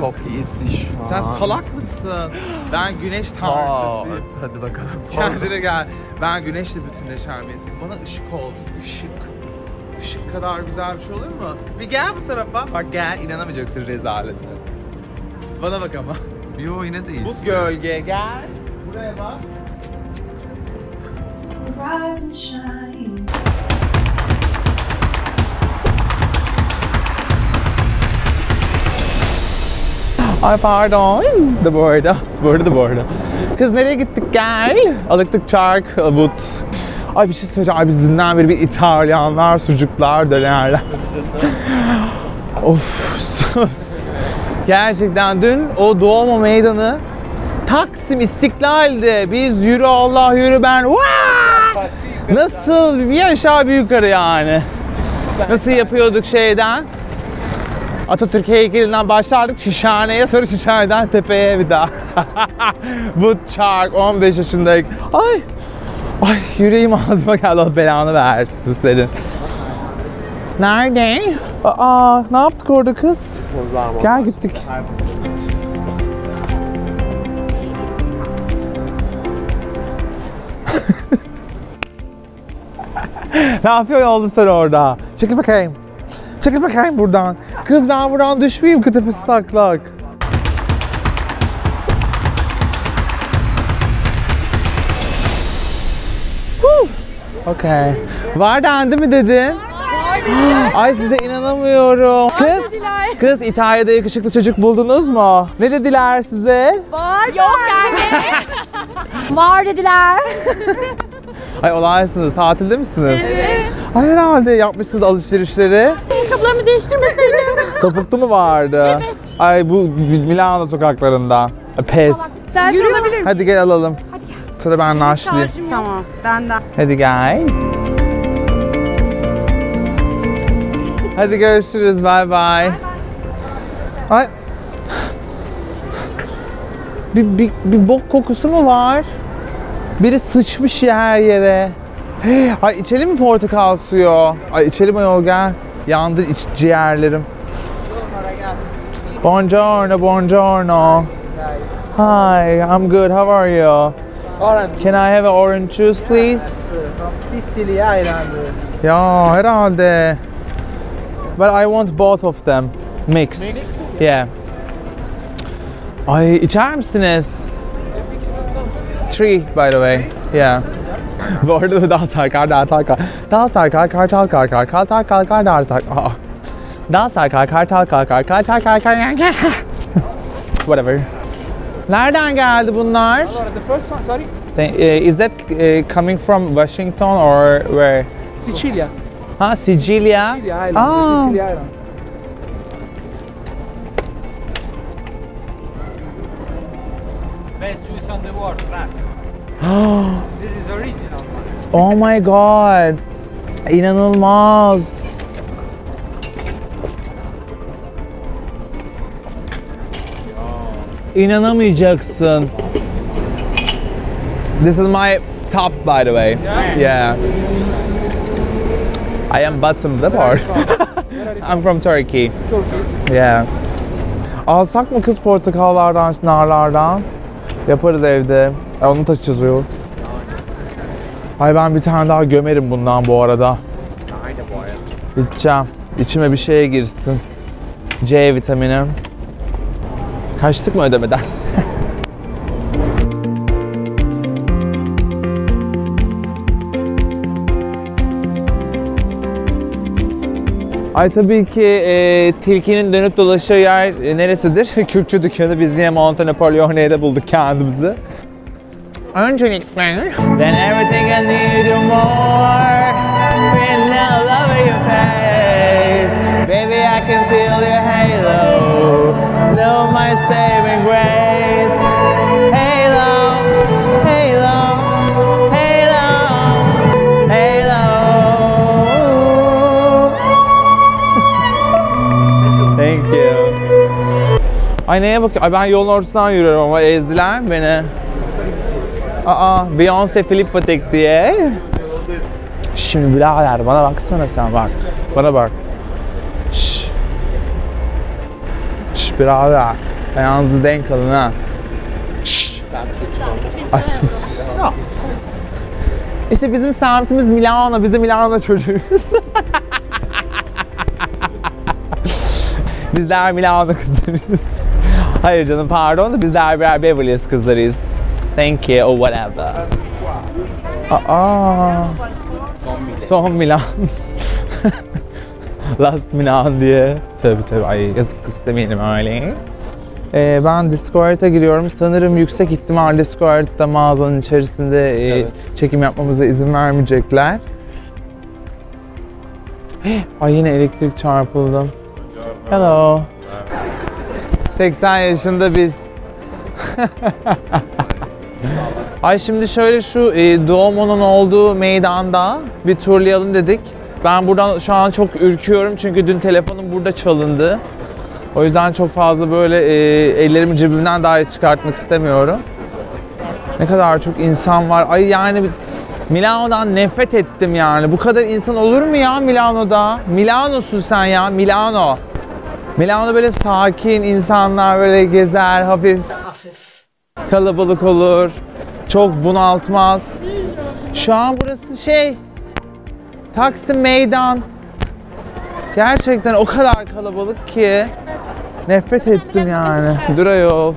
Çok iyisin şu an. Sen salak mısın? Ben güneş tanrıçasıyım. hadi bakalım. Kendine gel. Ben güneşle bütünleşermeyiz. Bana ışık olsun. Işık. Işık kadar güzel bir şey olur mu? Bir gel bu tarafa. Bak gel inanamayacaksın rezalete. Bana bak ama. Yo yine de Bu iyisin. gölge gel. Buraya bak. Rise and shine. Ay pardon. Da bu arada. Bu arada bu arada. Kız nereye gittik gel. Alıktık çark, but. Ay bir şey söyleyeceğim. Ay biz dünden beri bir İtalyanlar, sucuklar, dönerler. of sus. Gerçekten dün o Duomo meydanı Taksim İstiklal'de biz yürü Allah yürü ben! Nasıl bir aşağı bir yukarı yani. Nasıl yapıyorduk şeyden? Atatürk heykelinden başlardık Şişhane'ye sonra Şişhane'den tepeye bir daha. Bu çark 15 yaşındayım. Ay! Ay yüreğim ağzıma geldi Allah belanı versin senin. Nerede? Aa ne yaptık orada kız? Gel gittik. ne yapıyorsun oğlum sen orada? Çekil bakayım. Çekil bakayım buradan. Kız ben buradan düşmeyeyim kıtıpısı taklak. Huh. Okey. Var dendi mi dedin? Ay size inanamıyorum. Kız, kız İtalya'da yakışıklı çocuk buldunuz mu? Ne dediler size? Var Yok yani. Var dediler. Ay olaysınız. Tatilde misiniz? Evet. Ay herhalde yapmışsınız alışverişleri. Ayakkabılarımı değiştirmeseydim. Topuklu mu vardı? Evet. Ay bu Milano sokaklarında. Pes. Sen Yürüyebilir Hadi gel alalım. Sonra ben naşlayayım. Tamam. Ben de. Hadi gel. Hadi görüşürüz. Bye bye. Ay. Bir, bir, bir bok kokusu mu var? Biri sıçmış ya her yere. Ay içelim mi portakal suyu? Ay içelim ayol gel. Yandı iç ciğerlerim. Buongiorno, buongiorno. Hi, I'm good. How are you? Orange Can I have an orange juice, please? from Sicily Island. Ya herhalde. But I want both of them. Mix. Mix? Yeah. Ay içer misiniz? Three by the way. Yeah. Bu arada da daha sarkar, daha sarkar. Daha sarkar, kartal karkar, kartal kalkar, daha sarkar. Aa. Daha sarkar, kartal kalkar, kartal kalkar. Whatever. Nereden geldi bunlar? The first one, sorry, They- uh, Is that uh, coming from Washington or where? Sicilia. Ha Sicilya. Sicilia Island. Aa. Island. Best juice on the world, trust. This is original one. oh my god. İnanılmaz. İnanamayacaksın. This is my top by the way. Yeah. I am bottom the part. I'm from Turkey. Turkey. Yeah. Alsak mı kız portakallardan, narlardan? Yaparız evde. Ya onu taşıyacağız o yol. Ay ben bir tane daha gömerim bundan bu arada. İçeceğim. İçime bir şeye girsin. C vitamini. Kaçtık mı ödemeden? Ay tabii ki e, tilkinin dönüp dolaştığı yer e, neresidir? Kürkçü dükkanı. Biz yine Monte Napoleone'de bulduk kendimizi. Öncelikle Then everything I need you more love in face Baby I can feel your halo Know my saving Ay neye bakıyor? Ay ben yolun ortasından yürüyorum ama ezdiler beni. Aa Beyoncé Filippo tek diye. Şimdi birader bana baksana sen bak. Bana bak. Şş. Şş, birader. Ayağınızı denk alın ha. Şşş. Ay sus. İşte bizim semtimiz Milano, biz de Milano çocuğuyuz. Bizler Milano kızlarıyız. Hayır canım pardon bizler birer Beverly Hills kızlarıyız. Thank you or whatever. Aa. Son Milan. Last Milan diye. Tabii tabii. Ay yazık kız demeyelim öyle. Ee, ben Discord'a giriyorum. Sanırım yüksek ihtimal Discord'da mağazanın içerisinde e, çekim yapmamıza izin vermeyecekler. Ay yine elektrik çarpıldım. Hello. 80 yaşında biz. Ay şimdi şöyle şu e, Duomo'nun olduğu meydanda bir turlayalım dedik. Ben buradan şu an çok ürküyorum çünkü dün telefonum burada çalındı. O yüzden çok fazla böyle e, ellerimi cebimden dahi çıkartmak istemiyorum. Ne kadar çok insan var. Ay yani Milano'dan nefret ettim yani. Bu kadar insan olur mu ya Milano'da? Milano'sun sen ya, Milano. Milano böyle sakin insanlar böyle gezer, hafif. Kalabalık olur. Çok bunaltmaz. Şu an burası şey Taksim Meydan. Gerçekten o kadar kalabalık ki nefret ettim yani. Dur ayol.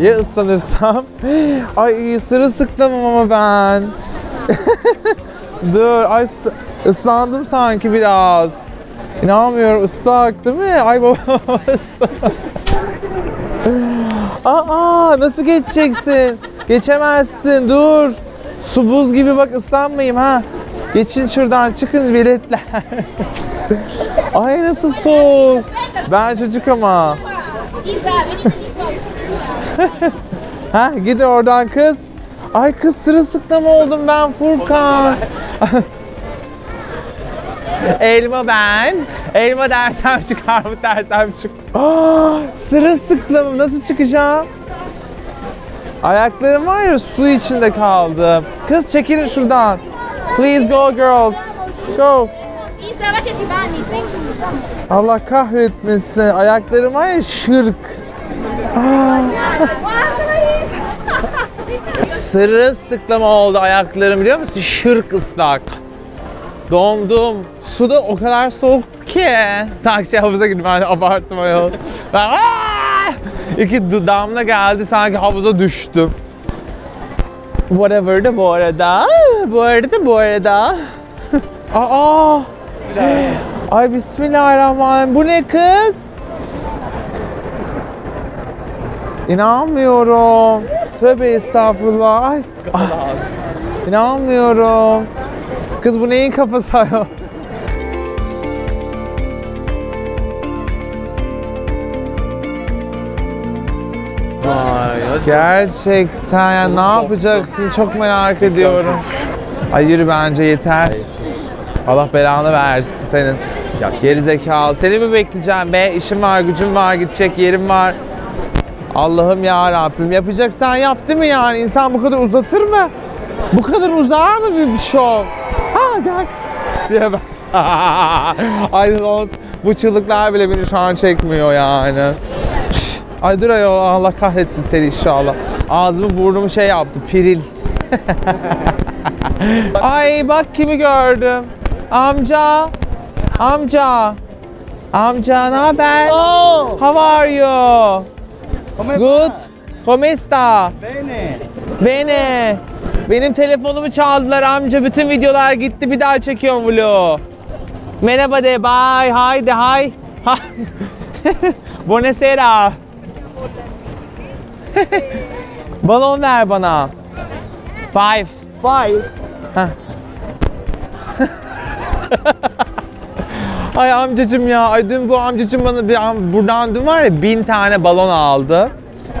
Ya ıslanırsam? Ay sırılsıklamım ama ben. Dur, ay ıs- ıslandım sanki biraz. İnanmıyorum, ıslak değil mi? Ay babası. Aa, nasıl geçeceksin? Geçemezsin, dur. Su buz gibi bak ıslanmayayım ha. Geçin şuradan, çıkın biletler. Ay nasıl soğuk. Ben çocuk ama. Ha gidi oradan kız. Ay kız sırılsıklam oldum ben Furkan. Elma ben. Elma dersem çık, armut dersem çık. Aa, sırılsıklamım nasıl çıkacağım? Ayaklarım var ya su içinde kaldım. Kız çekilin şuradan. Please go girls. Go. Allah kahretmesin. Ayaklarım var ya şırk. Sırılsıklam oldu ayaklarım biliyor musun? Şırk ıslak. Dondum. Su da o kadar soğuk ki. Sanki havuza girdim ben abarttım ayol. Ben! İki dudağımla geldi sanki havuza düştüm. Whatever da bu arada. Bu arada bu arada. Aa. Ay bismillahirrahmanirrahim. Bu ne kız? İnanmıyorum. Tövbe estağfurullah. Ay. Ah. İnanmıyorum. Kız bu neyin kafası ayol? Gerçekten ya ne yapacaksın çok merak ediyorum. Ay yürü bence yeter. Allah belanı versin senin. Ya geri zekalı. Seni mi bekleyeceğim be? İşim var, gücüm var, gidecek yerim var. Allah'ım ya Rabbim yapacaksan yap değil mi yani? İnsan bu kadar uzatır mı? Bu kadar uzar mı bir şov? Ha gel. Diye ben. Ay o- bu çığlıklar bile beni şu an çekmiyor yani. Ay dur ayol Allah kahretsin seni inşallah. Ağzımı burnumu şey yaptı piril. Ay bak kimi gördüm. Amca. Amca. Amca ne haber? How are you? Good. Come sta? Bene. Bene. Benim telefonumu çaldılar amca. Bütün videolar gitti. Bir daha çekiyorum vlogu. Merhaba de. Bye. Hi de. Hi. Buonasera. Balon ver bana. Five. Five. Ay amcacım ya. Ay dün bu amcacım bana bir am- buradan dün var ya bin tane balon aldı.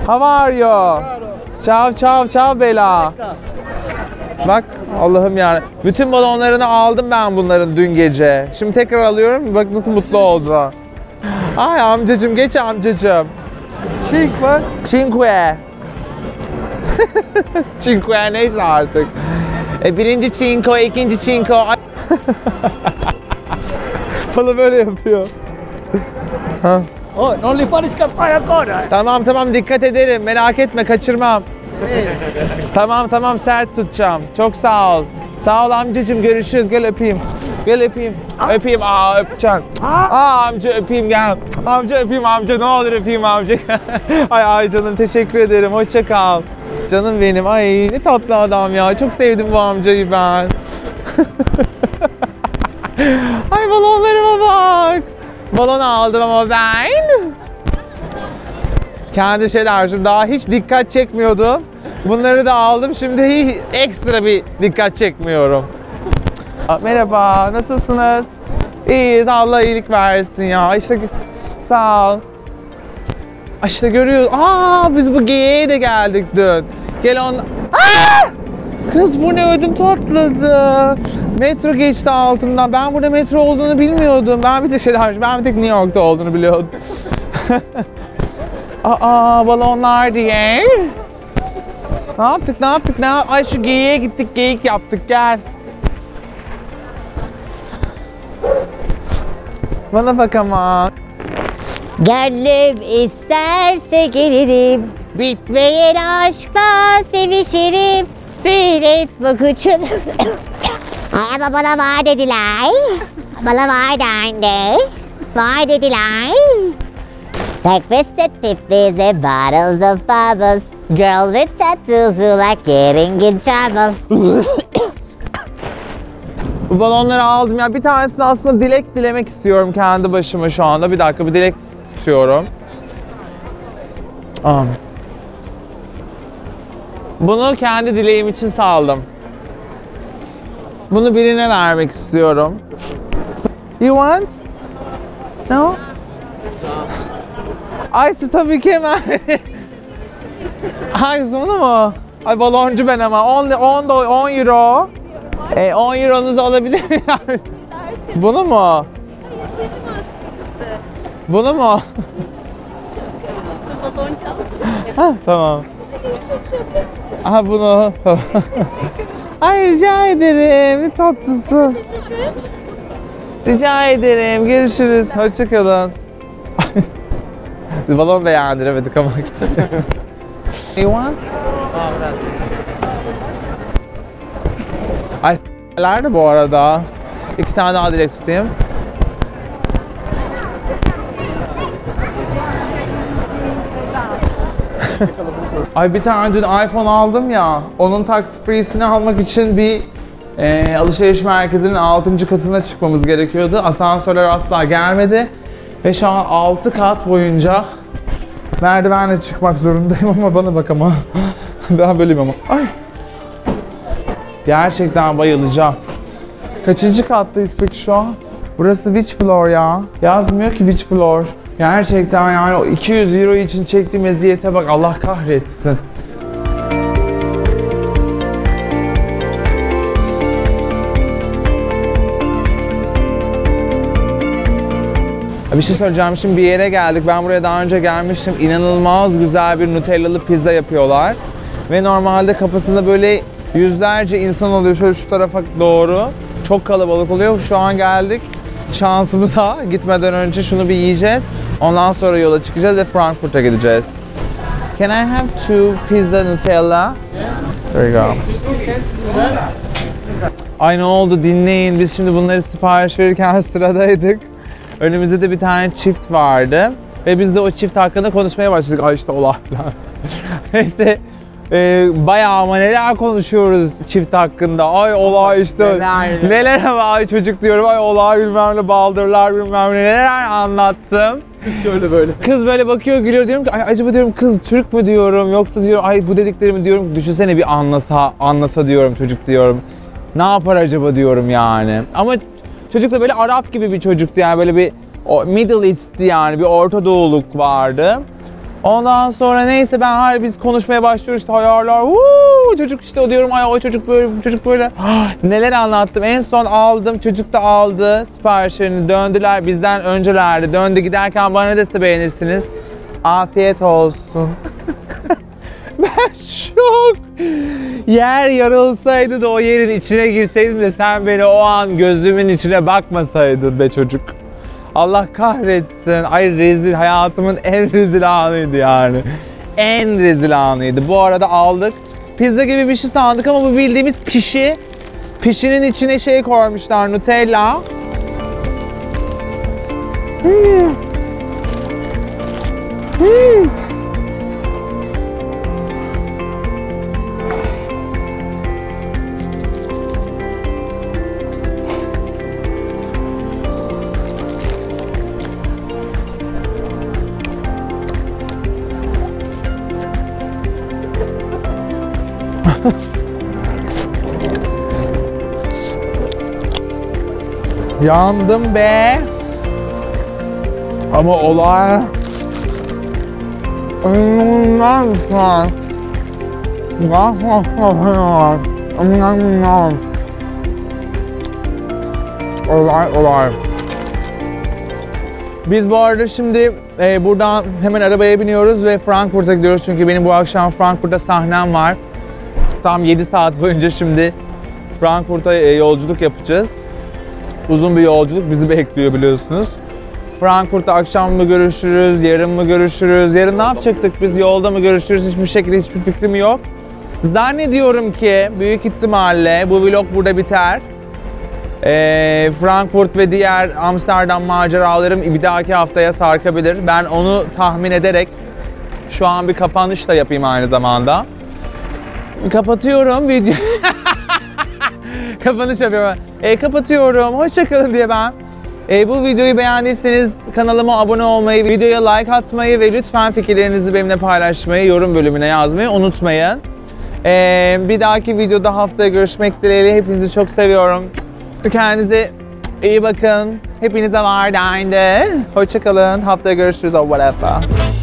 How are you? Ciao ciao ciao Bella. Bak Allah'ım ya. Bütün balonlarını aldım ben bunların dün gece. Şimdi tekrar alıyorum. Bak nasıl mutlu oldu. Ay amcacım geç amcacım. Cinque. Cinque. Çinko'ya neyse artık. E, birinci çinko, ikinci çinko. Bana böyle yapıyor. Oh, non li fare scappare ancora. Tamam tamam dikkat ederim. Merak etme kaçırmam. tamam tamam sert tutacağım. Çok sağ ol. Sağ ol amcacığım görüşürüz. Gel öpeyim. Gel öpeyim. Öpeyim. Aa öpeceğim. Aa amca öpeyim gel. Amca öpeyim amca ne olur öpeyim amca. ay ay canım teşekkür ederim. Hoşça kal. Canım benim. Ay ne tatlı adam ya. Çok sevdim bu amcayı ben. ay balonlarıma bak. Balon aldım ama ben. Kendi şeyler daha hiç dikkat çekmiyordum. Bunları da aldım. Şimdi hiç ekstra bir dikkat çekmiyorum. Merhaba, nasılsınız? İyiyiz, Allah iyilik versin ya. İşte sağ ol. İşte görüyoruz. Aa biz bu geyiğe de geldik dün. Gel on. Aa! Kız bu ne ödüm patladı. Metro geçti altımdan. Ben burada metro olduğunu bilmiyordum. Ben bir tek şeyler, ben bir tek New York'ta olduğunu biliyordum. Aa balonlar diye. Ne yaptık ne yaptık ne yap- Ay şu geyiğe gittik geyik yaptık gel. Bana bak ama. Gönlüm isterse gelirim Bitmeyen aşkla sevişirim Seyret bakıcın Ama bana var dediler Bana var dendi Var dediler Breakfast at Tiffany's and bottles of bubbles Girl with tattoos who like getting in trouble Bu balonları aldım ya. Bir tanesini aslında dilek dilemek istiyorum kendi başıma şu anda. Bir dakika bir dilek tutuyorum. Aa. Bunu kendi dileğim için saldım. Bunu birine vermek istiyorum. You want? No? Ay siz tabii ki hemen. Hangisi bunu mu? Ay baloncu ben ama 10 10 da 10 euro. E, 10 euronuzu alabilir miyim? Bunu mu? Bunu mu? ha, tamam. Aha bunu. Ay rica ederim. Ne tatlısın. Rica ederim. Görüşürüz. Hoşçakalın. Balon beğendiremedik ama kimse. You want? Ay nerede bu arada? İki tane daha dilek tutayım. Ay bir tane dün iPhone aldım ya. Onun tax free'sini almak için bir e, alışveriş merkezinin 6. katına çıkmamız gerekiyordu. Asansörler asla gelmedi. Ve şu an 6 kat boyunca merdivenle çıkmak zorundayım ama bana bak ama. ben böyleyim ama. Ay. Gerçekten bayılacağım. Kaçıncı kattayız peki şu an? Burası which floor ya? Yazmıyor ki which floor. Gerçekten yani o 200 euro için çektiğim eziyete bak Allah kahretsin. Bir şey söyleyeceğim. Şimdi bir yere geldik. Ben buraya daha önce gelmiştim. İnanılmaz güzel bir Nutellalı pizza yapıyorlar. Ve normalde kapısında böyle yüzlerce insan oluyor şöyle şu tarafa doğru. Çok kalabalık oluyor. Şu an geldik. Şansımıza gitmeden önce şunu bir yiyeceğiz. Ondan sonra yola çıkacağız ve Frankfurt'a gideceğiz. Can I have two pizza Nutella? There you go. Ay ne oldu dinleyin. Biz şimdi bunları sipariş verirken sıradaydık. Önümüzde de bir tane çift vardı. Ve biz de o çift hakkında konuşmaya başladık. Ay işte olaylar. Neyse. E, bayağı ama neler konuşuyoruz çift hakkında. Ay olay işte. Neler. Neler ama ay çocuk diyorum. Ay olay bilmem ne baldırlar bilmem ne. Neler anlattım. Şöyle böyle. Kız böyle bakıyor gülüyor diyorum ki acaba diyorum kız Türk mü diyorum yoksa diyorum ay bu dediklerimi diyorum düşünsene bir anlasa anlasa diyorum çocuk diyorum. Ne yapar acaba diyorum yani. Ama çocuk da böyle Arap gibi bir çocuktu yani böyle bir Middle East'ti yani bir Orta Doğuluk vardı. Ondan sonra neyse ben her biz konuşmaya başlıyoruz işte hayarlar. Uuu, çocuk işte o diyorum ay o çocuk böyle çocuk böyle. Neler anlattım. En son aldım çocuk da aldı siparişlerini döndüler bizden öncelerdi. Döndü giderken bana dese beğenirsiniz. Afiyet olsun. Ben şok. Yer yarılsaydı da o yerin içine girseydim de sen beni o an gözümün içine bakmasaydın be çocuk. Allah kahretsin. Ay rezil hayatımın en rezil anıydı yani. En rezil anıydı. Bu arada aldık. Pizza gibi bir şey sandık ama bu bildiğimiz pişi. Pişinin içine şey koymuşlar Nutella. Hmm. Hmm. Yandım be. Ama olay inanılmaz şu an. Olay olay. Biz bu arada şimdi e, buradan hemen arabaya biniyoruz ve Frankfurt'a gidiyoruz çünkü benim bu akşam Frankfurt'ta sahnem var. Tam 7 saat boyunca şimdi Frankfurt'a e, yolculuk yapacağız. Uzun bir yolculuk bizi bekliyor biliyorsunuz. Frankfurt'ta akşam mı görüşürüz, yarın mı görüşürüz, yarın ne yapacaktık biz, yolda mı görüşürüz hiçbir şekilde hiçbir fikrim yok. Zannediyorum ki büyük ihtimalle bu vlog burada biter. Ee, Frankfurt ve diğer Amsterdam maceralarım bir dahaki haftaya sarkabilir. Ben onu tahmin ederek şu an bir kapanış da yapayım aynı zamanda. Kapatıyorum video. kapanış yapıyorum. E, kapatıyorum. Hoşçakalın diye ben. E, bu videoyu beğendiyseniz kanalıma abone olmayı, videoya like atmayı ve lütfen fikirlerinizi benimle paylaşmayı, yorum bölümüne yazmayı unutmayın. E, bir dahaki videoda haftaya görüşmek dileğiyle. Hepinizi çok seviyorum. Kendinize iyi bakın. Hepinize var dendi. Hoşçakalın. Haftaya görüşürüz. Or whatever.